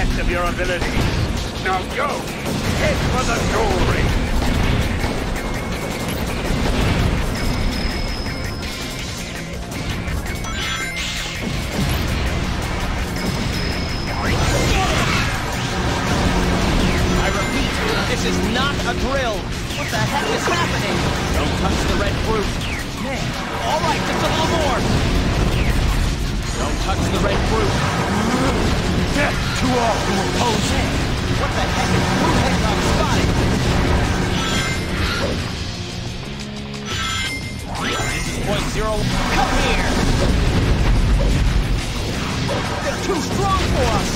best of your abilities. Now go! Head for the! I repeat, this is not a drill. What the heck is happening? Don't touch the red fruit. Man, all right, just a little more. Don't touch the red fruit. Death to all who oppose Man, what the heck is Blue Hedgehog spotting? This is point zero. Come here! They're too strong for us!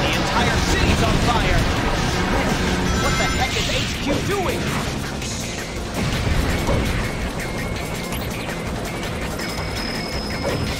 The entire city's on fire! Heck is HQ doing? Hold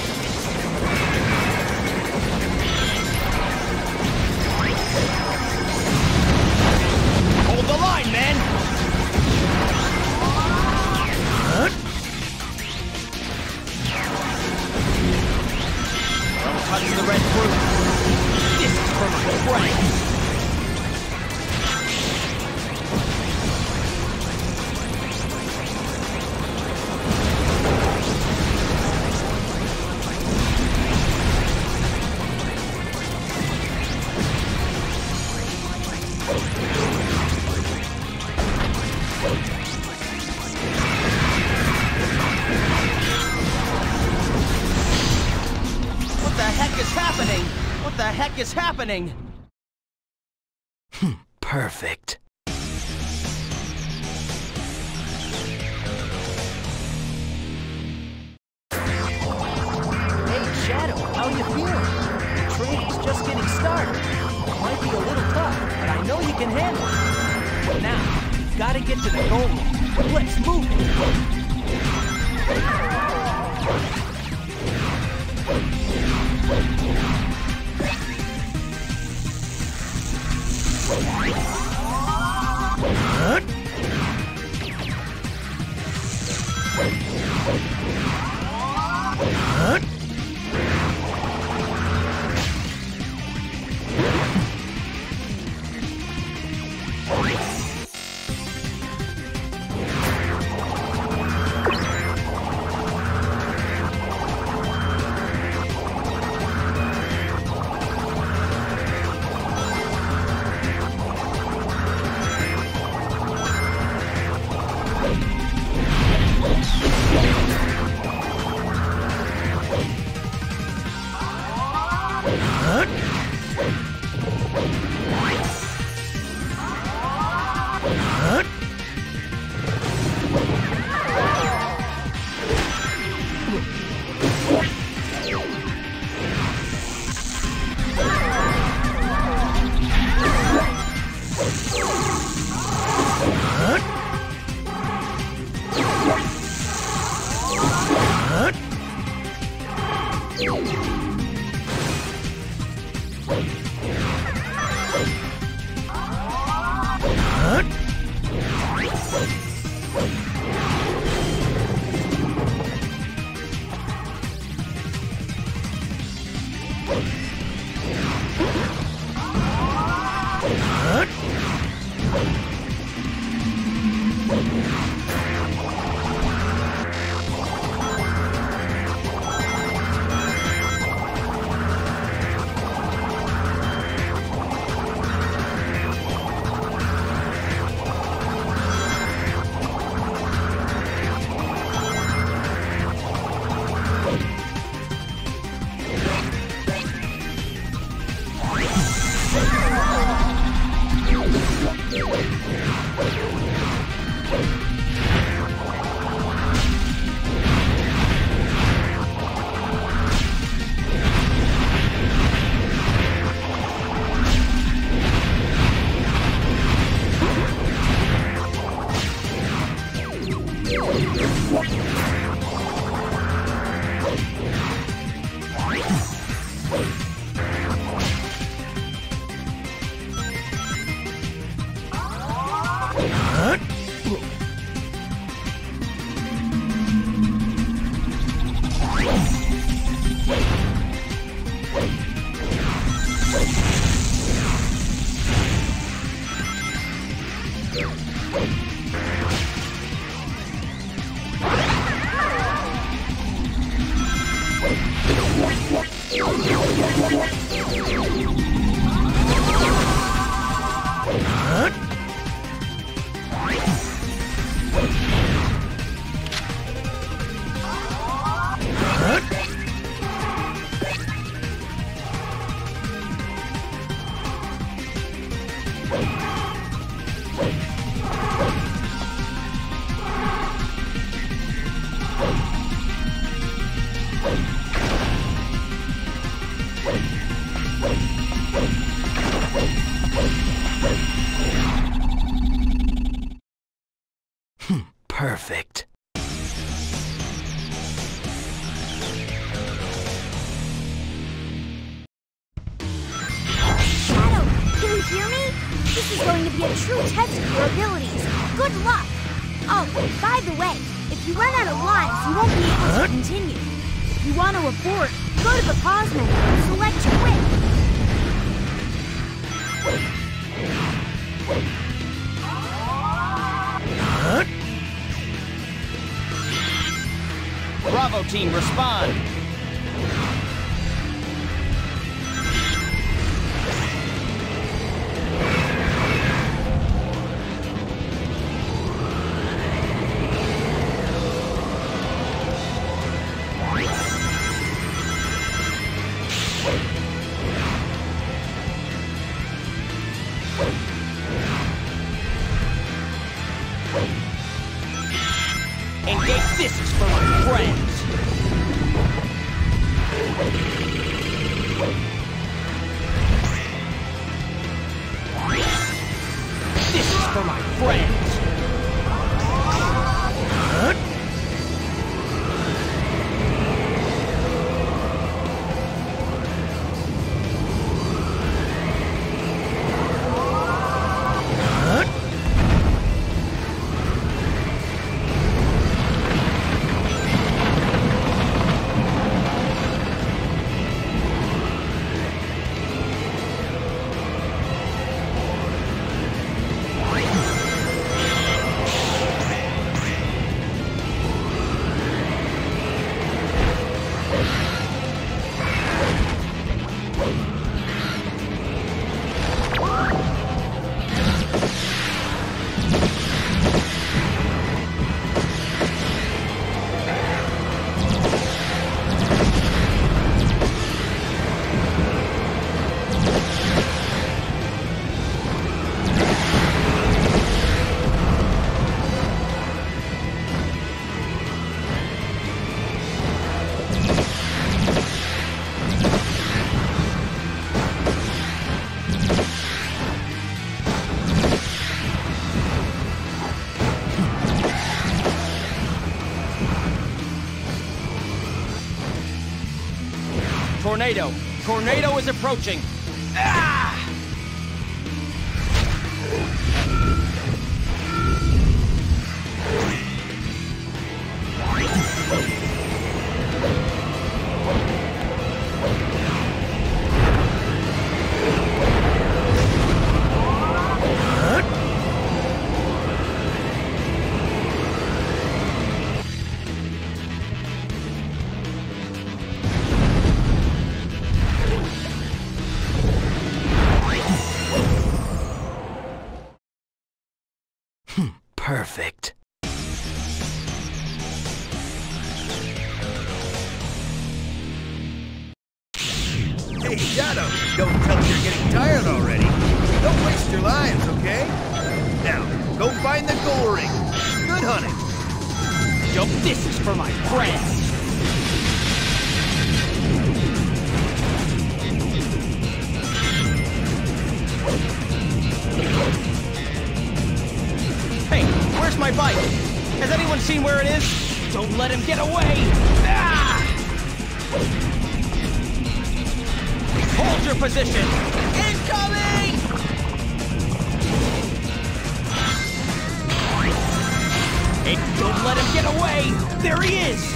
is happening? What? team respond. my friend! tornado. Tornado is approaching. my bike. Has anyone seen where it is? Don't let him get away! Ah! Hold your position! Incoming! Hey, don't let him get away! There he is!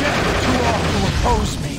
Get too off to oppose me!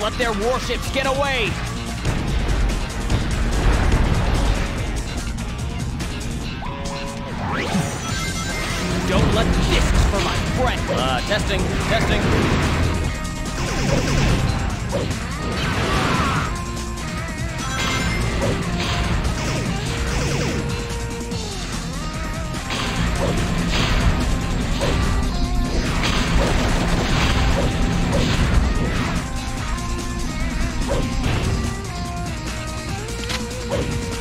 Let their warships get away! This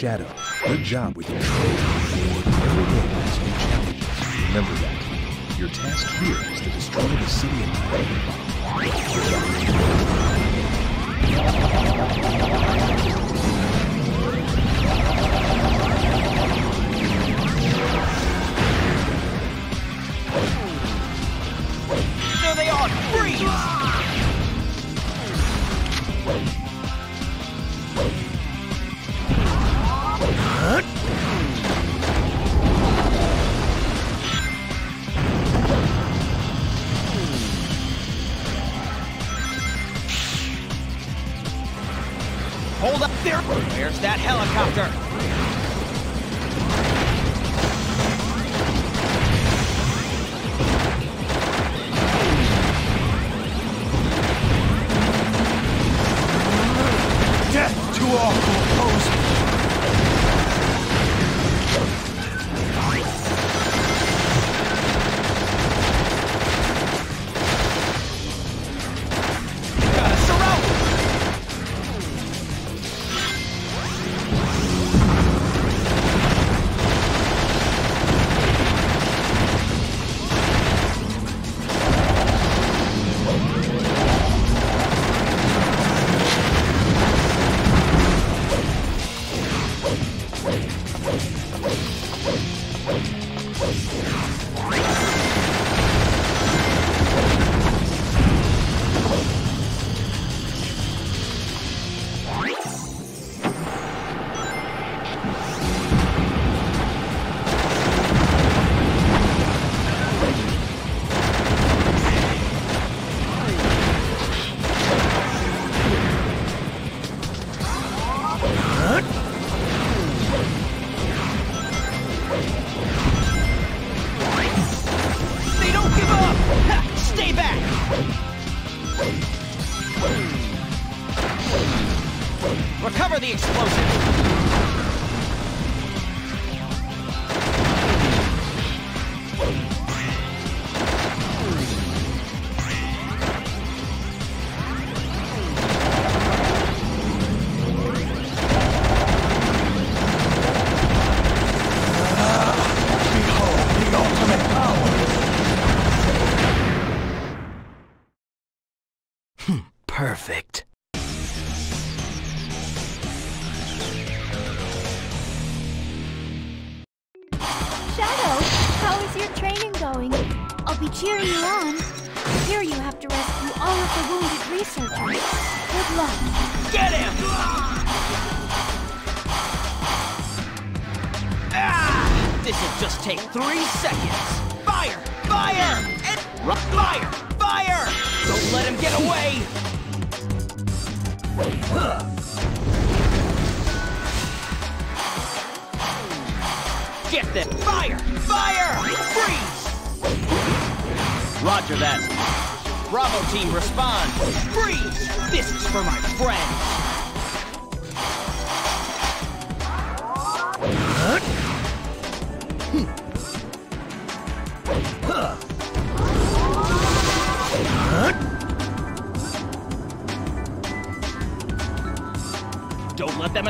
Shadow, good job with your new challenges. Remember that. Your task here is to destroy the city of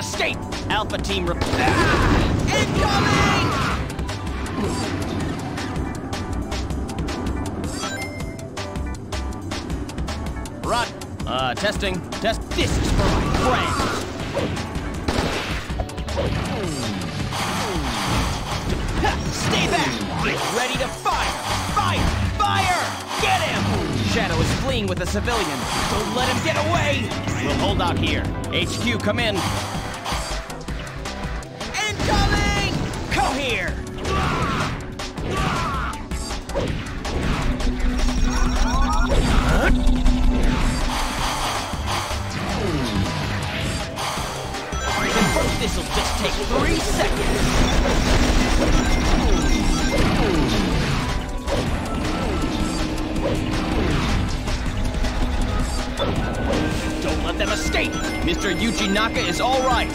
escape! Alpha Team rep- ah! Incoming! Run. Uh, testing. Test. This is for my friends. Stay back. Get ready to fire. Fire. Fire. Get him. Shadow is fleeing with a civilian. Don't let him get away. We'll hold out here. HQ, come in. Tanaka is all right.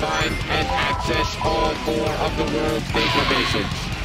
find and access all four of the world's databases.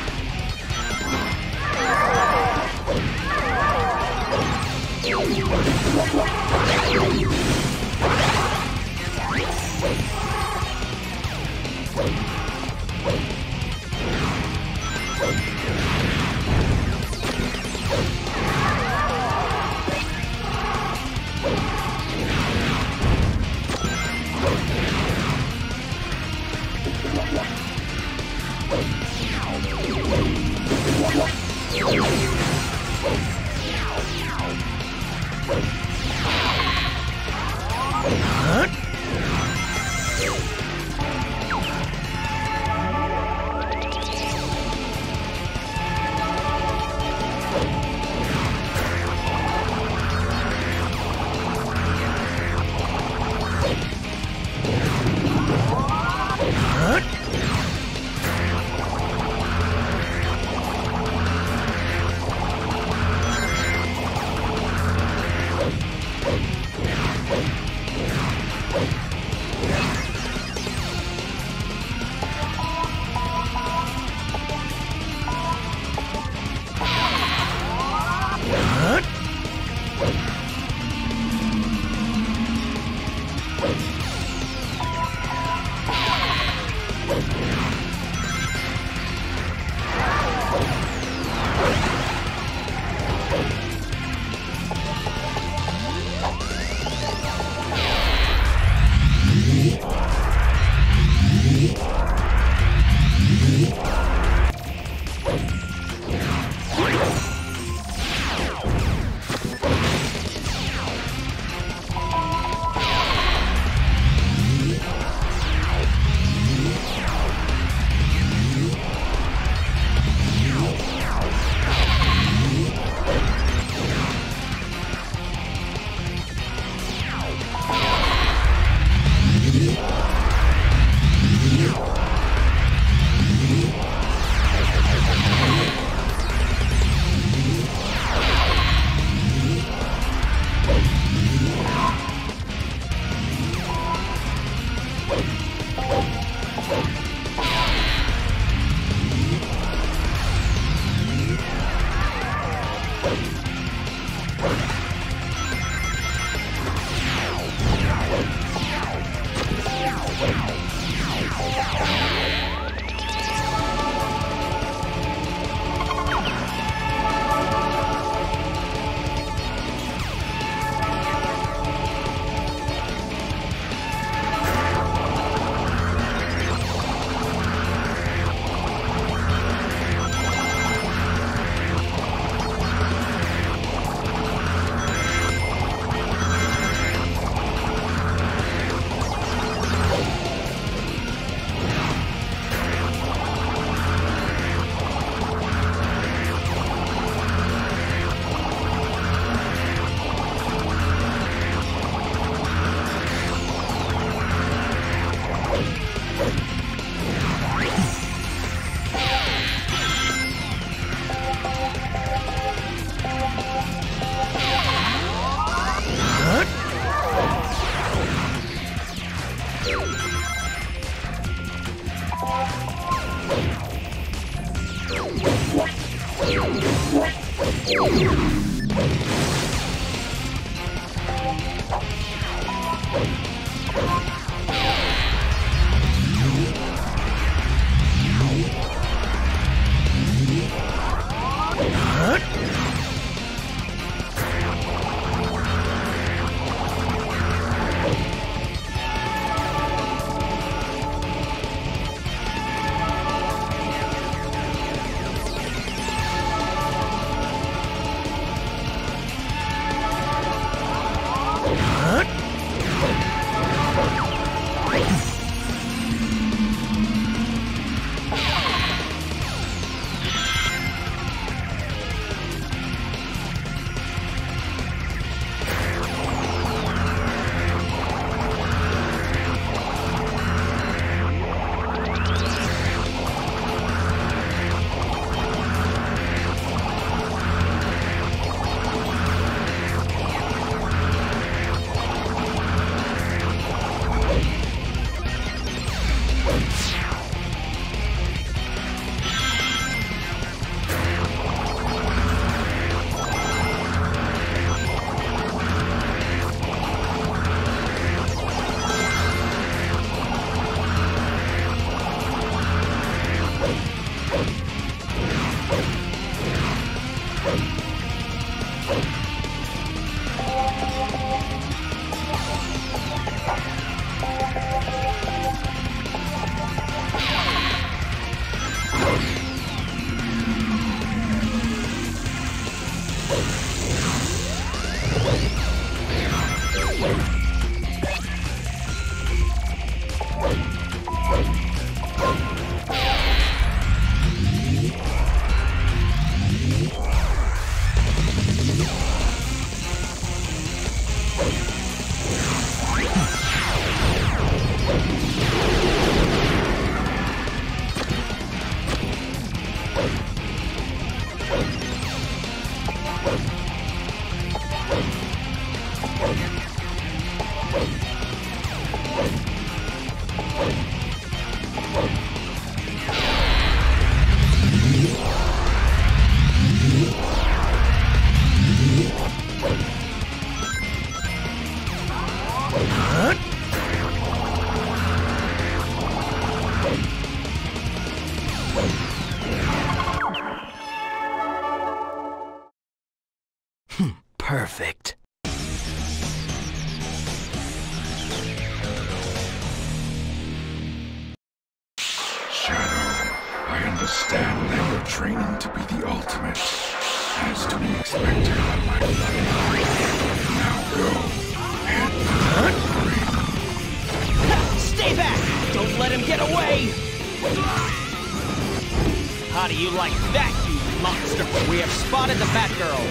Spotted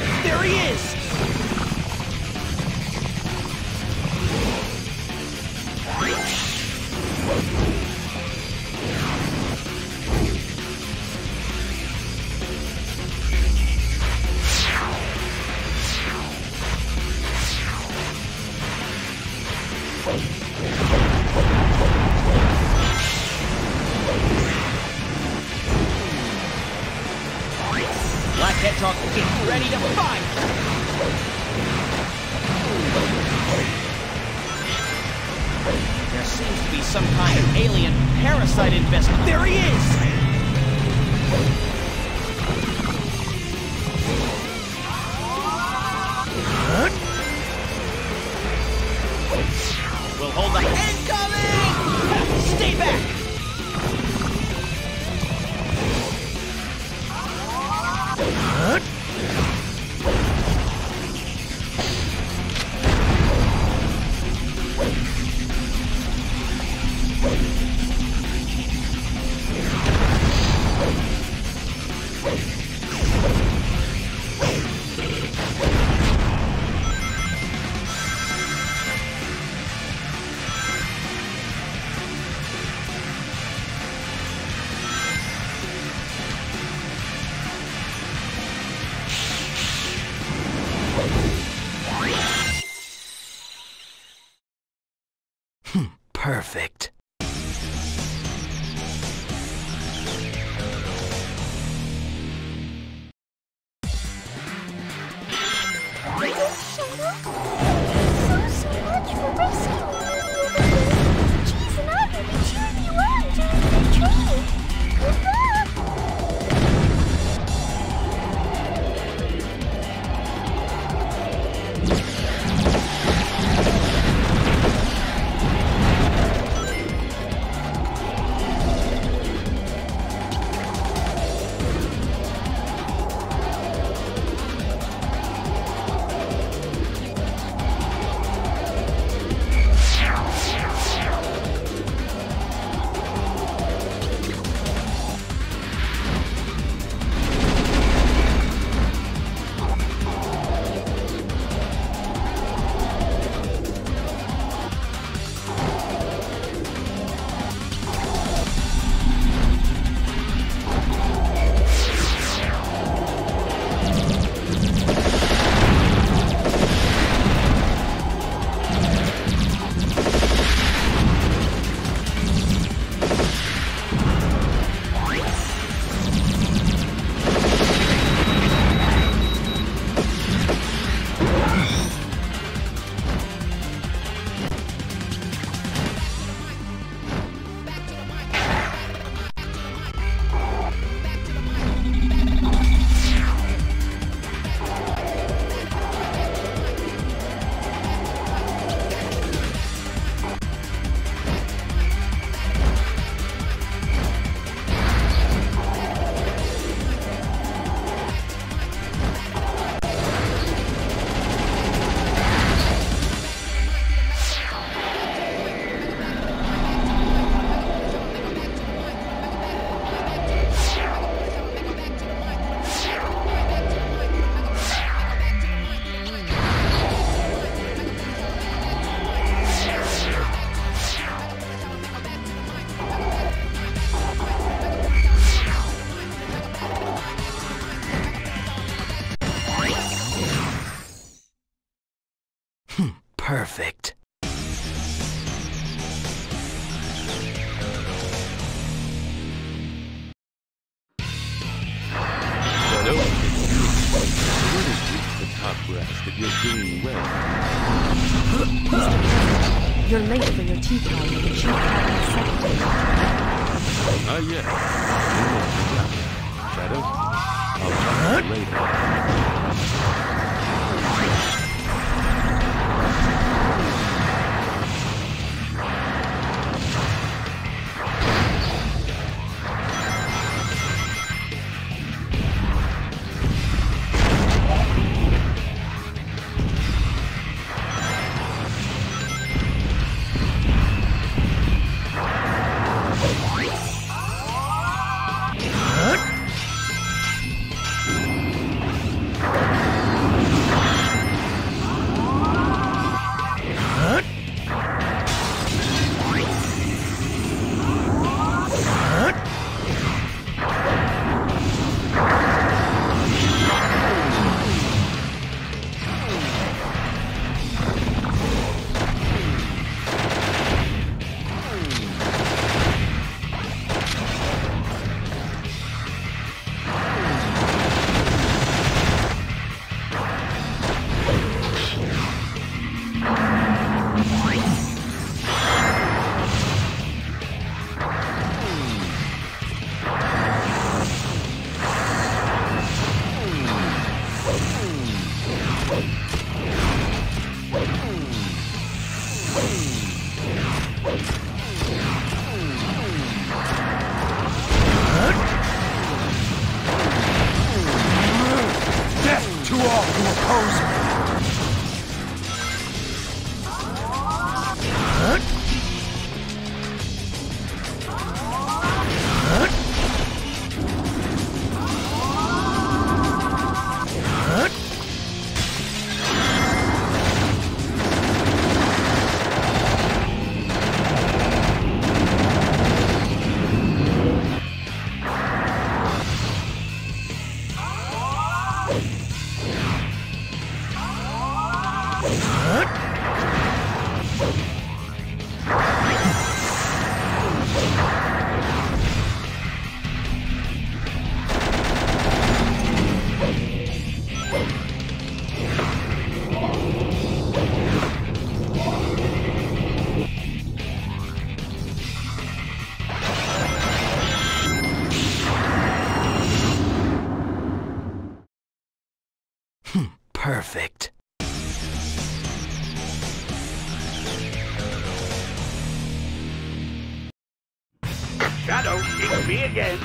It's me again.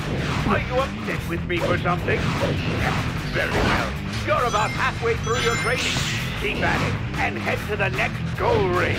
Are you upset with me for something? Very well. You're about halfway through your training. Keep at it and head to the next goal ring.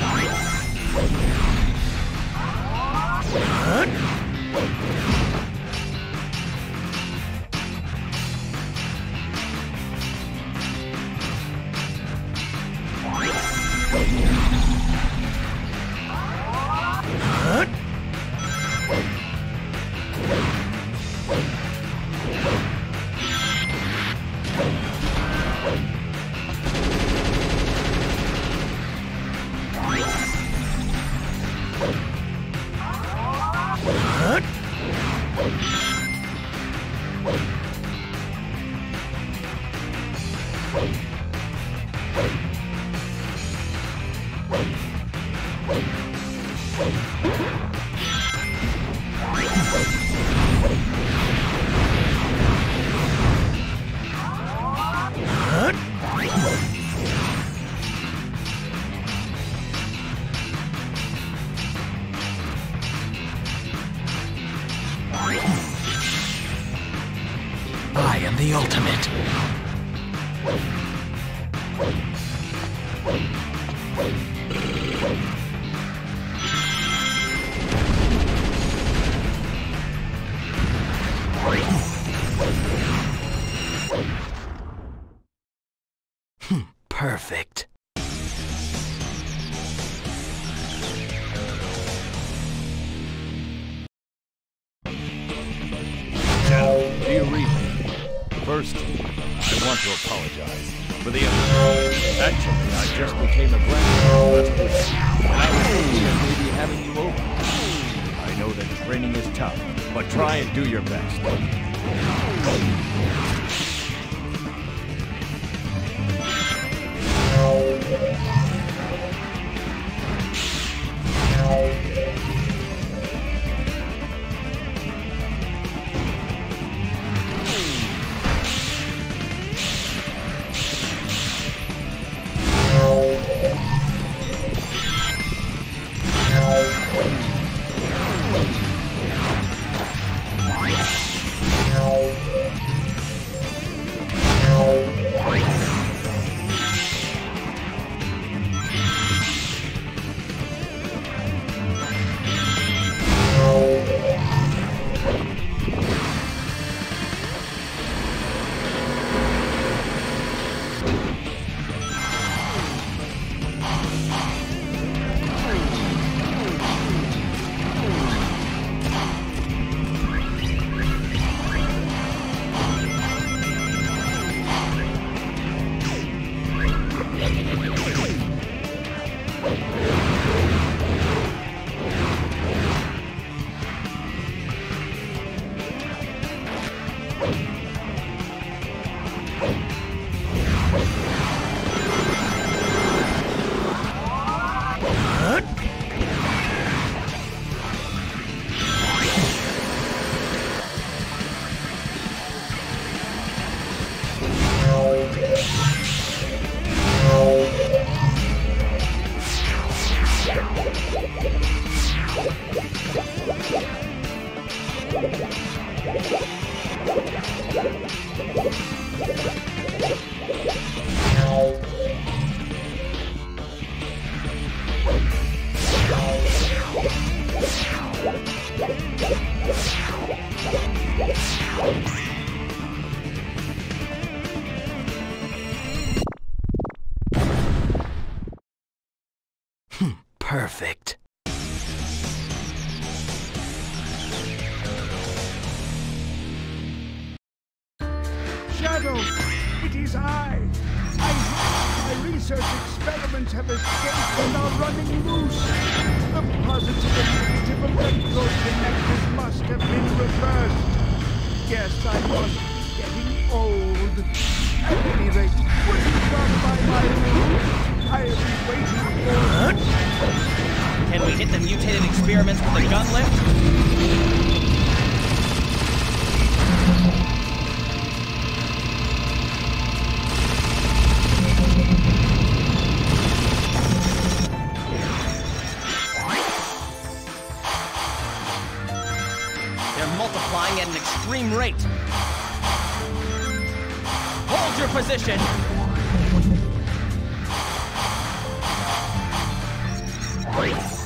are multiplying at an extreme rate. Hold your position! Wait.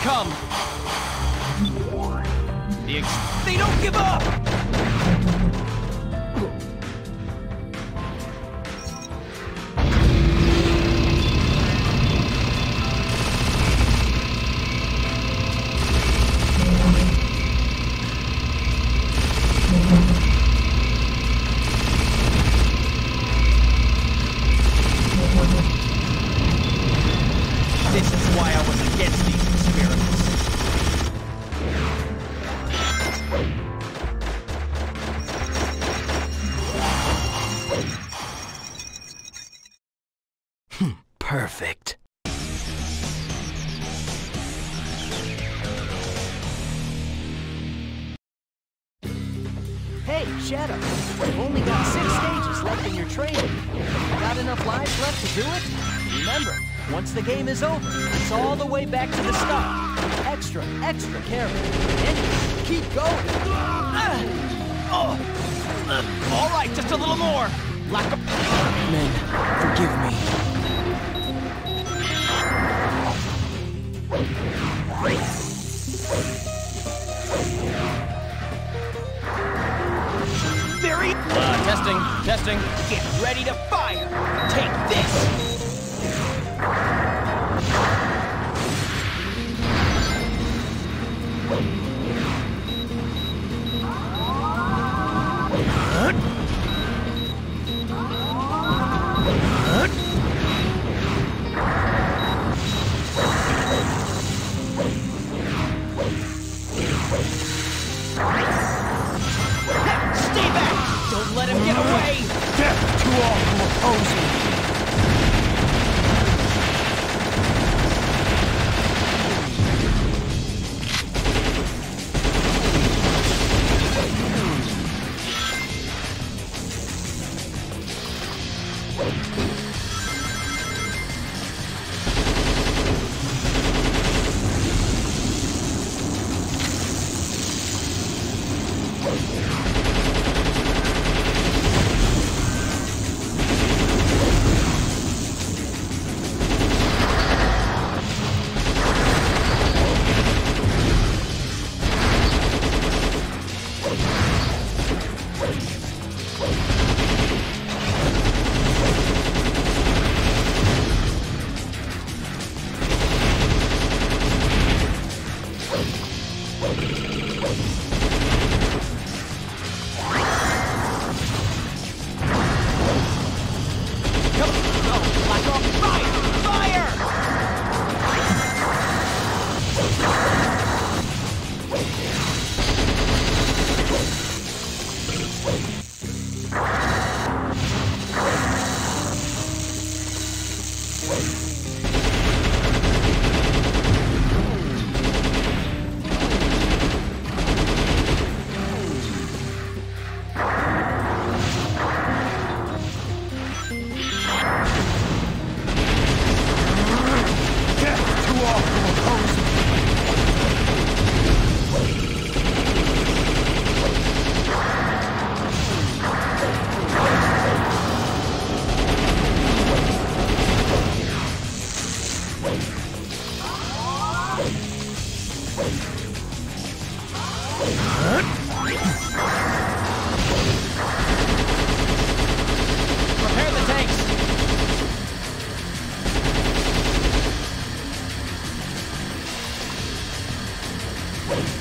come. Let's go.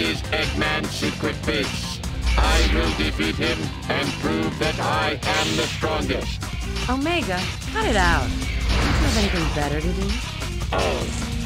Is Eggman's secret base. I will defeat him and prove that I am the strongest. Omega, cut it out. Don't you have anything better to do? Oh,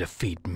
defeat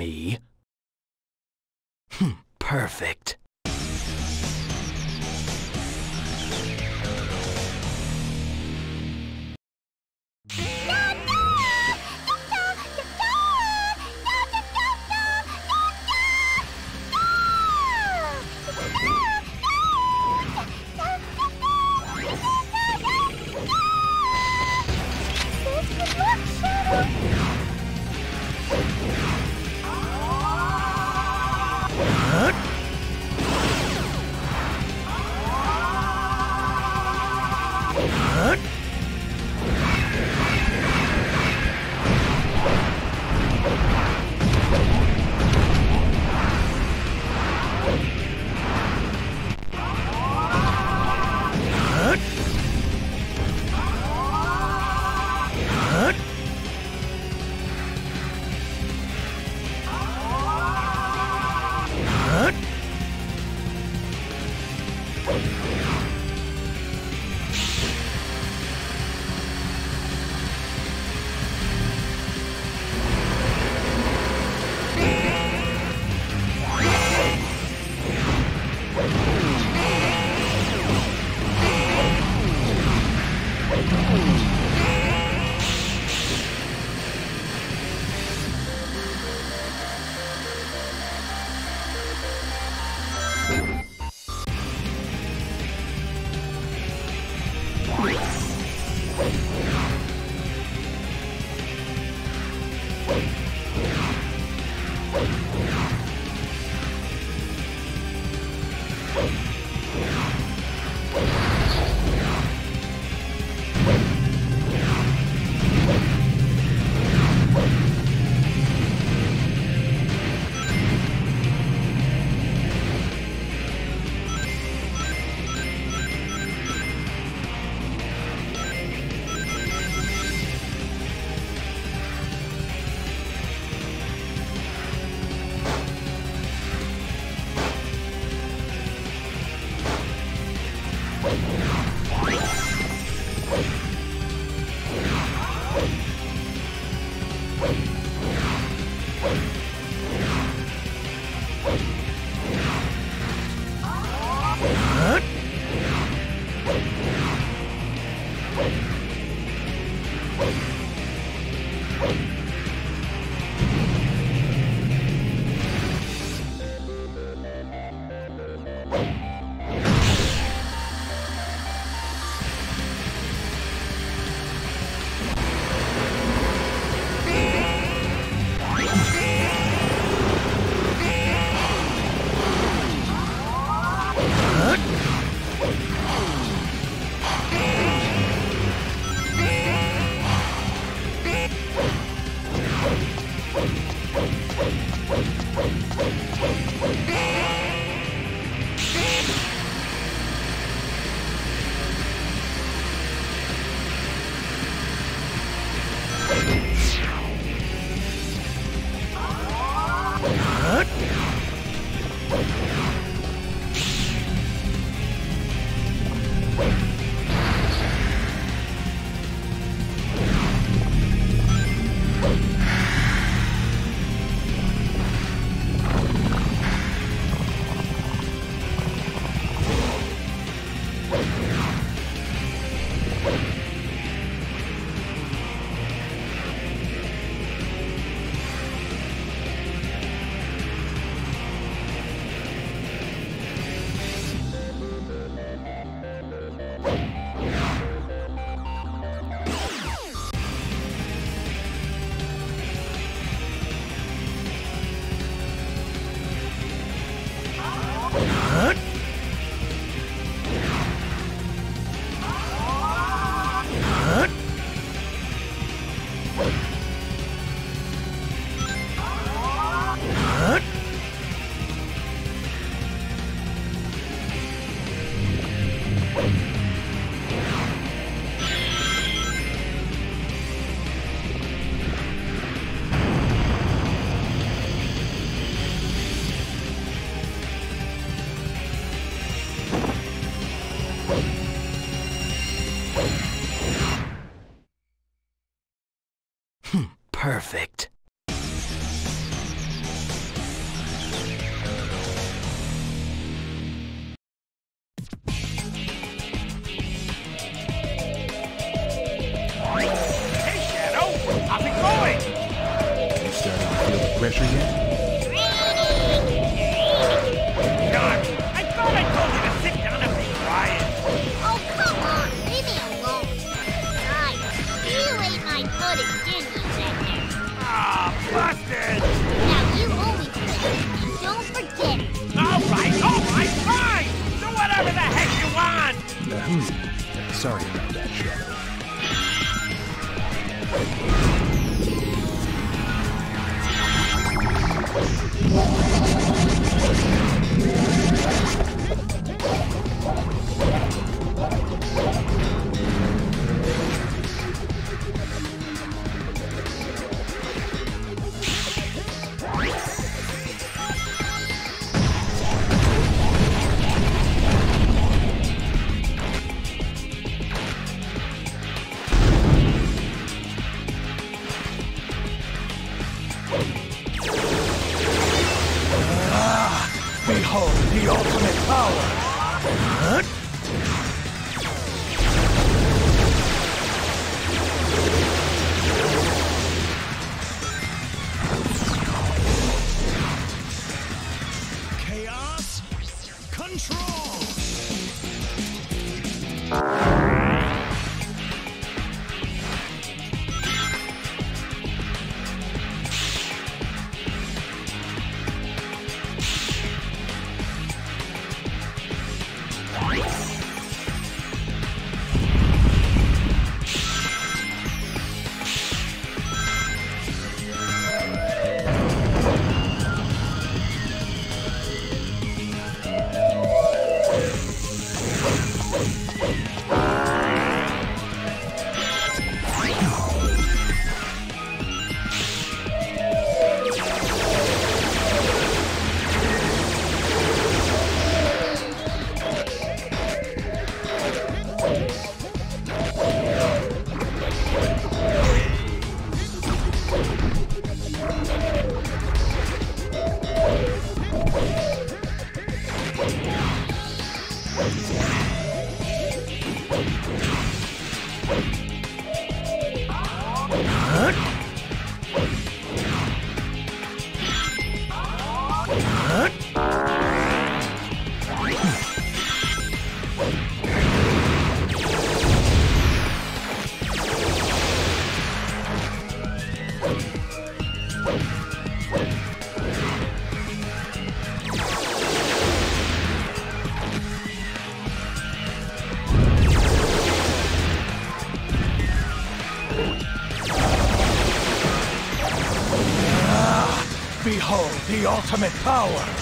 the ultimate power!